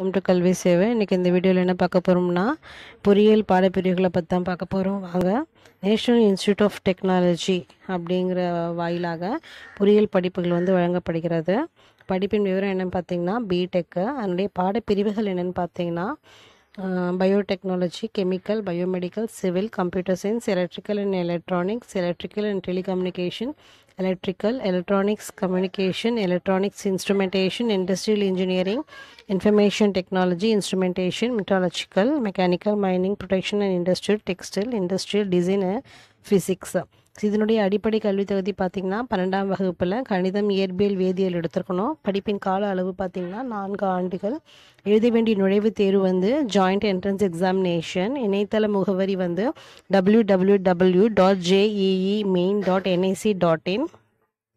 Welcome to கல்வி சேவை. இன்றைக்கி இந்த வீடியோவில் என்ன பார்க்க போகிறோம்னா பொறியியல் பாடப்பிரிவுகளை பற்றி தான் பார்க்க போகிறோம் வாங்க. நேஷ்னல் இன்ஸ்டியூட் ஆஃப் டெக்னாலஜி அப்படிங்கிற வாயிலாக பொறியியல் படிப்புகள் வந்து வழங்கப்படுகிறது. படிப்பின் விவரம் என்னென்னு பார்த்தீங்கன்னா பிடெக்கு அதனுடைய பாடப்பிரிவுகள் என்னென்னு பார்த்தீங்கன்னா biotechnology chemical biomedical civil computer science electrical and electronics electrical and telecommunication electrical electronics communication electronics instrumentation industrial engineering information technology instrumentation metallurgical, mechanical mining protection and industrial textile industrial design and physics இதனுடைய அடிப்படை கல்வி தகுதி பார்த்திங்கன்னா பன்னெண்டாம் வகுப்பில் கணிதம் இயற்பியல் வேதியியல் எடுத்திருக்கணும். படிப்பின் கால அளவு பார்த்திங்கன்னா நான்கு ஆண்டுகள். எழுத வேண்டிய நுழைவுத் தேர்வு வந்து ஜாயிண்ட் என்ட்ரன்ஸ் எக்ஸாமினேஷன் இணையதள முகவரி வந்து W W W dot JEE main dot NIC dot in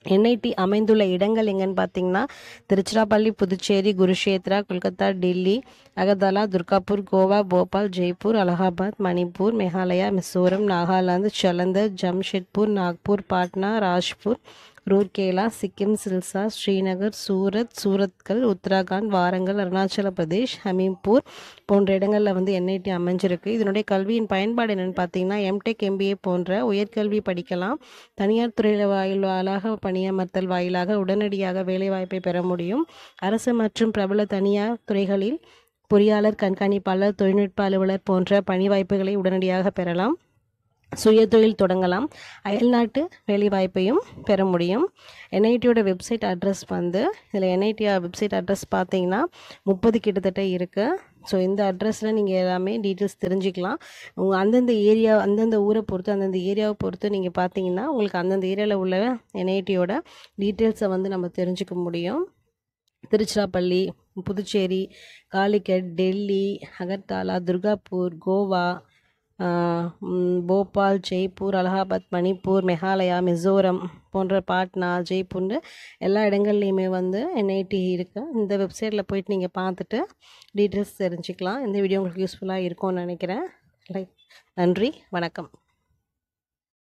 NIT அமைந்துள்ள இடங்கள் எங்கன்னு பார்த்தீங்கன்னா திருச்சிராப்பள்ளி புதுச்சேரி குருஷேத்ரா கொல்கத்தா டெல்லி அகர்தலா துர்காப்பூர் கோவா போபால் ஜெய்ப்பூர் அலகாபாத் மணிப்பூர் மேகாலயா மிசோரம் நாகாலாந்து ஜலந்தர் ஜம்ஷெட்பூர் நாக்பூர் பாட்னா ராஜ்பூர் ரூர்கேலா சிக்கிம் சில்சா ஸ்ரீநகர் சூரத் சூரத்கல் உத்தராகண்ட் வாரங்கல் அருணாச்சல பிரதேஷ் ஹமீம்பூர் போன்ற இடங்களில் வந்து என்ஐடி அமைஞ்சிருக்கு. இதனுடைய கல்வியின் பயன்பாடு என்னென்னு பார்த்தீங்கன்னா எம்டெக் எம்பிஏ போன்ற உயர்கல்வி படிக்கலாம். தனியார் துறையில் வாயிலாக பணியமர்த்தல் வாயிலாக உடனடியாக வேலைவாய்ப்பை பெற முடியும். அரசு மற்றும் பிரபல தனியார் துறைகளில் பொறியாளர் கண்காணிப்பாளர் தொழில்நுட்ப அலுவலர் போன்ற பணி வாய்ப்புகளை உடனடியாக பெறலாம். சுயதொழில் தொடங்கலாம். அயல்நாட்டு வேலைவாய்ப்பையும் பெற முடியும். என்ஐடியோட வெப்சைட் அட்ரஸ் வந்து இதில் என்ஐடியா வெப்சைட் அட்ரஸ் பார்த்தீங்கன்னா முப்பது கிட்டத்தட்ட இருக்குது ஸோ இந்த அட்ரஸில் நீங்கள் எல்லாமே டீட்டெயில்ஸ் தெரிஞ்சுக்கலாம். உங்கள் அந்தந்த ஏரியா அந்தந்த ஊரை பொறுத்து அந்தந்த ஏரியாவை பொறுத்து நீங்கள் பார்த்தீங்கன்னா உங்களுக்கு அந்தந்த ஏரியாவில் உள்ள என்ஐடியோட டீட்டெயில்ஸை வந்து நம்ம தெரிஞ்சுக்க முடியும். திருச்சிராப்பள்ளி புதுச்சேரி காலிக்கட் டெல்லி அகர்தாலா துர்காப்பூர் கோவா போபால் ஜெய்ப்பூர் அலகாபாத் மணிப்பூர் மெகாலயா மிசோரம் போன்ற பாட்னா ஜெய்ப்பூர்னு எல்லா இடங்கள்லையுமே வந்து என்ஐடி இருக்குது இந்த வெப்சைட்டில் போயிட்டு நீங்கள் பார்த்துட்டு டீட்டெயில்ஸ் தெரிஞ்சுக்கலாம். இந்த வீடியோ உங்களுக்கு யூஸ்ஃபுல்லாக இருக்கும்னு நினைக்கிறேன். லைக் நன்றி. வணக்கம்.